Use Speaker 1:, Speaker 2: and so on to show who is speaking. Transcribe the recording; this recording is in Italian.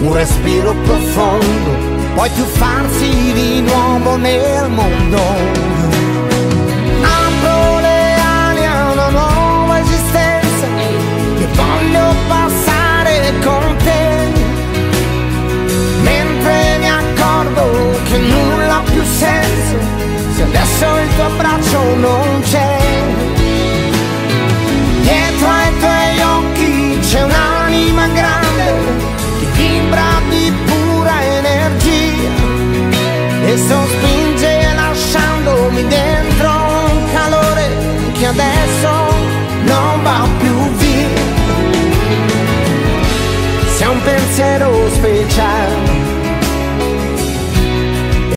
Speaker 1: un respiro profondo, poi tuffarsi di nuovo nel mondo. Apro le ali a una nuova esistenza che voglio passare con te, mentre mi accorgo che nulla ha più senso se adesso il tuo abbraccio non c'è. e sospinge lasciandomi dentro un calore che adesso non va più via. Se un pensiero